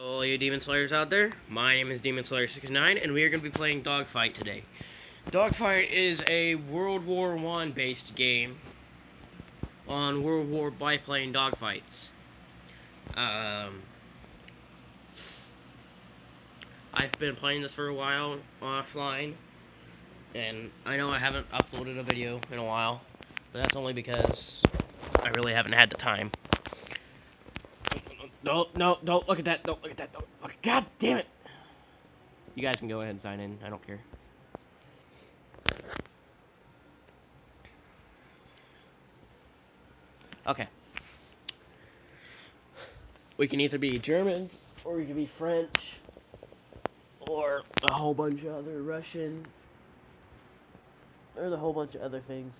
All you Demon Slayers out there, my name is Demon Slayer 69 and we are going to be playing Dogfight today. Dogfight is a World War One based game on World War biplane dogfights. Um, I've been playing this for a while offline, and I know I haven't uploaded a video in a while, but that's only because I really haven't had the time. No, no, don't look at that. Don't look at that. Don't look. God damn it! You guys can go ahead and sign in. I don't care. Okay. We can either be Germans, or we can be French, or a whole bunch of other Russian, or a whole bunch of other things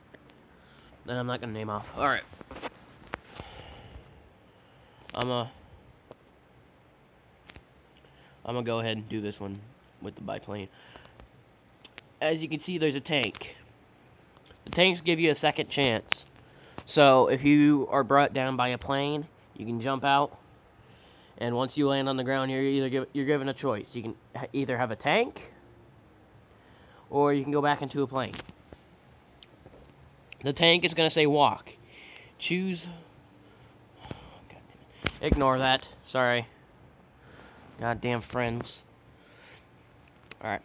that I'm not gonna name off. All right. I'm a. I'm gonna go ahead and do this one with the biplane. As you can see, there's a tank. The tanks give you a second chance. So if you are brought down by a plane, you can jump out, and once you land on the ground, you're either give, you're given a choice. You can either have a tank, or you can go back into a plane. The tank is going to say walk. Choose. Oh, Ignore that. Sorry. Goddamn friends. Alright.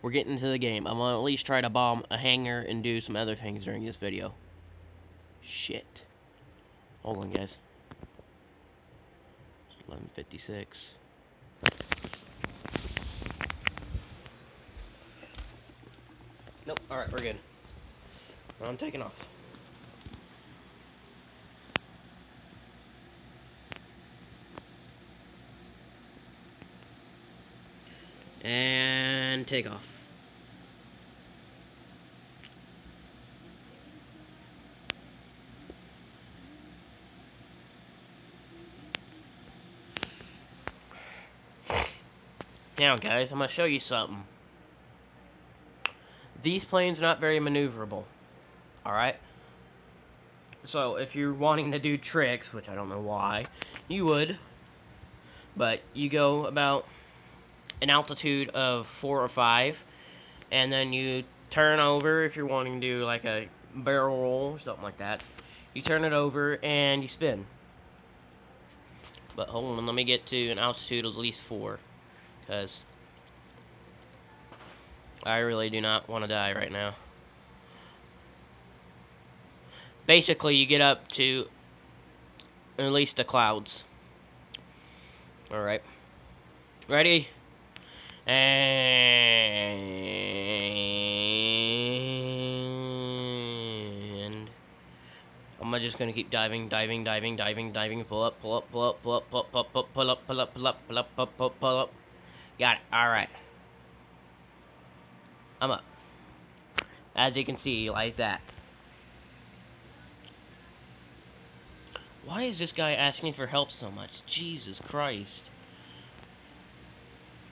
We're getting into the game. I'm gonna at least try to bomb a hangar and do some other things during this video. Shit. Hold on, guys. 1156. Nope. Alright, we're good. I'm taking off. And take off. Now, guys, I'm going to show you something. These planes are not very maneuverable. Alright? So, if you're wanting to do tricks, which I don't know why, you would. But you go about an altitude of 4 or 5, and then you turn over if you're wanting to do like a barrel roll or something like that. You turn it over and you spin. But hold on, let me get to an altitude of at least 4 because I really do not want to die right now. Basically, you get up to at least the clouds. Alright. Ready? And I'm just gonna keep diving, diving, diving, diving, diving, pull up, pull up, pull up, pull up, pull up, pull up, pull up, pull up, pull up, pull up, pull up, pull up. Got it. Alright. I'm up. As you can see, like that. Why is this guy asking for help so much? Jesus Christ.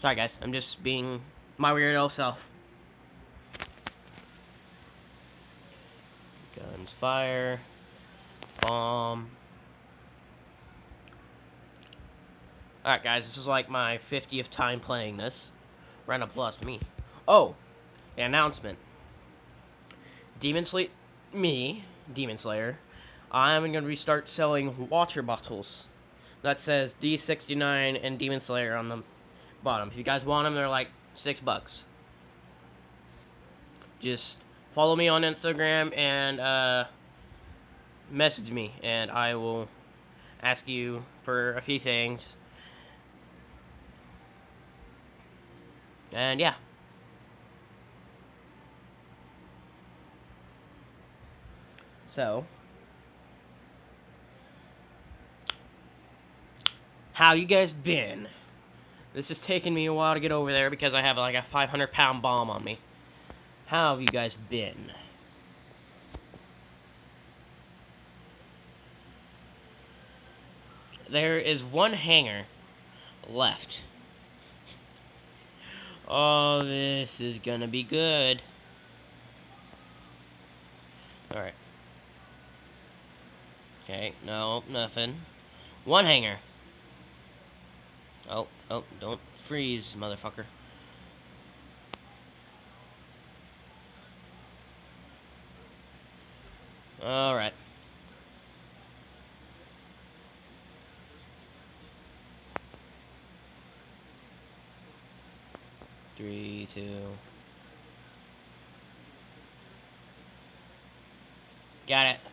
Sorry guys, I'm just being my weirdo self. Guns fire. Bomb. Alright guys, this is like my 50th time playing this. Random plus me. Oh, the announcement. Demon Sleep... me, Demon Slayer, I'm going to restart selling water bottles. That says D69 and Demon Slayer on the bottom. If you guys want them, they're like 6 bucks. Just follow me on Instagram and uh, message me, and I will ask you for a few things. And yeah. So, how you guys been? This is taking me a while to get over there because I have like a 500 pound bomb on me. How have you guys been? There is one hangar left. Oh, this is gonna be good. Alright. Okay, no, nothing. One hangar. Oh, oh, don't freeze, motherfucker. Alright. Three, two. Got it.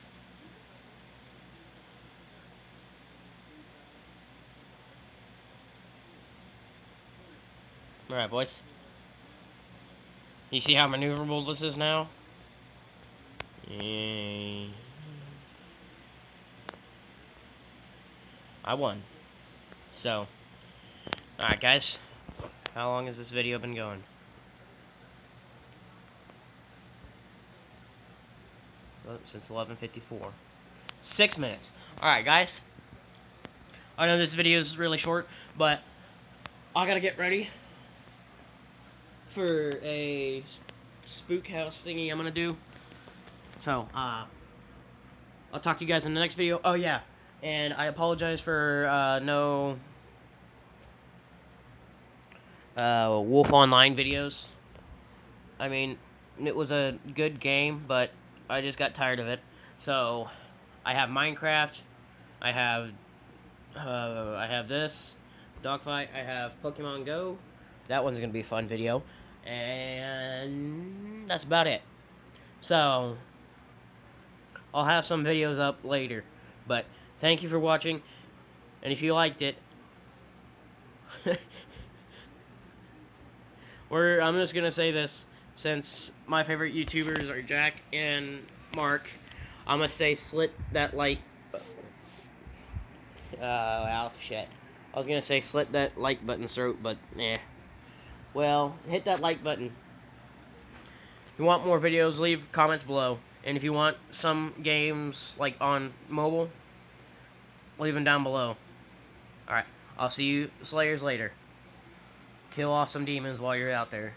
Alright, boys. You see how maneuverable this is now? Yay. I won. So, alright guys. How long has this video been going? Since 11.54. Six minutes. Alright guys. I know this video is really short, but I gotta get ready for a spook house thingy I'm gonna do. So, uh, I'll talk to you guys in the next video. Oh yeah, and I apologize for uh, no uh, Wolf Online videos. I mean, it was a good game, but I just got tired of it. So, I have Minecraft. I have uh, I have this dogfight. I have Pokemon Go. That one's gonna be a fun video. And that's about it. So, I'll have some videos up later. But thank you for watching. And if you liked it, we're, I'm just going to say this. Since my favorite YouTubers are Jack and Mark, I'm going to say slit that like... Uh, well, shit. I was going to say slit that like button throat, but, eh. Well, hit that like button. If you want more videos, leave comments below. And if you want some games, like, on mobile, leave them down below. Alright, I'll see you Slayers later. Kill off some demons while you're out there.